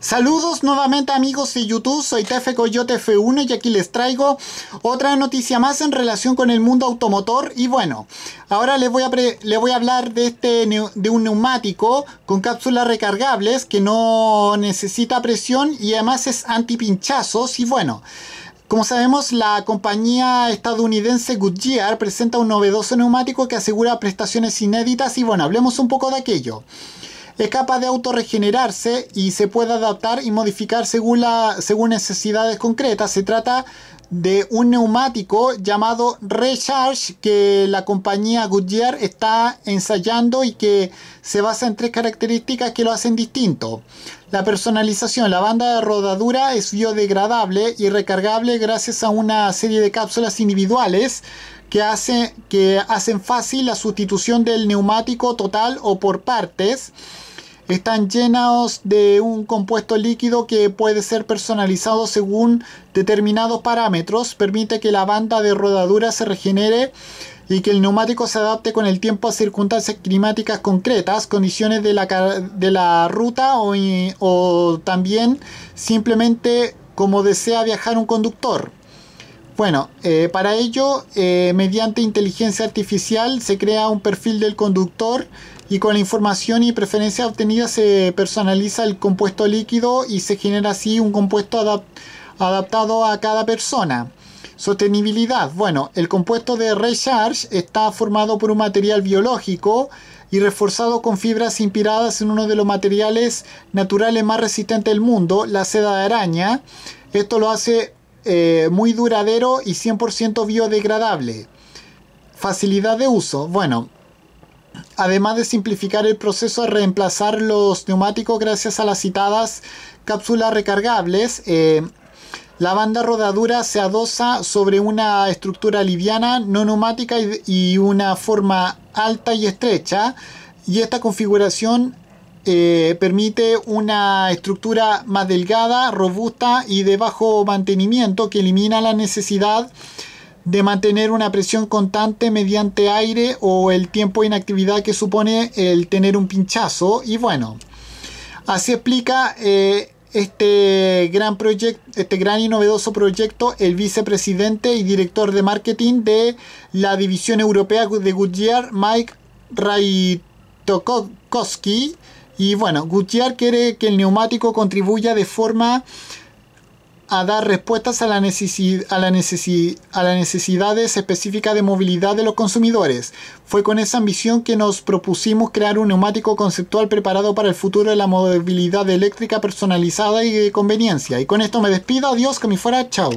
Saludos nuevamente amigos de YouTube, soy Tefe Coyote F1 y aquí les traigo otra noticia más en relación con el mundo automotor. Y bueno, ahora les voy a, voy a hablar de, este, de un neumático con cápsulas recargables que no necesita presión y además es anti pinchazos y bueno, como sabemos, la compañía estadounidense Goodyear presenta un novedoso neumático que asegura prestaciones inéditas. Y bueno, hablemos un poco de aquello es capaz de autorregenerarse y se puede adaptar y modificar según, según necesidades concretas. Se trata de un neumático llamado Recharge que la compañía Goodyear está ensayando y que se basa en tres características que lo hacen distinto. La personalización, la banda de rodadura es biodegradable y recargable gracias a una serie de cápsulas individuales que, hace, que hacen fácil la sustitución del neumático total o por partes están llenos de un compuesto líquido que puede ser personalizado según determinados parámetros, permite que la banda de rodadura se regenere y que el neumático se adapte con el tiempo a circunstancias climáticas concretas, condiciones de la, de la ruta o, también simplemente como desea viajar un conductor. Bueno, eh, para ello, eh, mediante inteligencia artificial se crea un perfil del conductor y con la información y preferencia obtenida se personaliza el compuesto líquido y se genera así un compuesto adaptado a cada persona. Sostenibilidad. Bueno, el compuesto de Recharge está formado por un material biológico y reforzado con fibras inspiradas en uno de los materiales naturales más resistentes del mundo, la seda de araña. Esto lo hace eh, muy duradero y 100% biodegradable. Facilidad de uso. Bueno, además de simplificar el proceso de reemplazar los neumáticos gracias a las citadas cápsulas recargables, eh, la banda rodadura se adosa sobre una estructura liviana, no neumática y, una forma alta y estrecha. Y esta configuración eh, permite una estructura más delgada, robusta y de bajo mantenimiento que elimina la necesidad de mantener una presión constante mediante aire o el tiempo de inactividad que supone el tener un pinchazo. Y bueno, así explica eh, este gran proyecto, este gran y novedoso proyecto, el vicepresidente y director de marketing de la división europea de Goodyear, Mike Raitokowski. Y bueno, Goodyear quiere que el neumático contribuya de forma a dar respuestas a, la a, la a las necesidades específicas de movilidad de los consumidores. Fue con esa ambición que nos propusimos crear un neumático conceptual preparado para el futuro de la movilidad eléctrica personalizada y de conveniencia. Y con esto me despido. Adiós, que me fuera. Chao.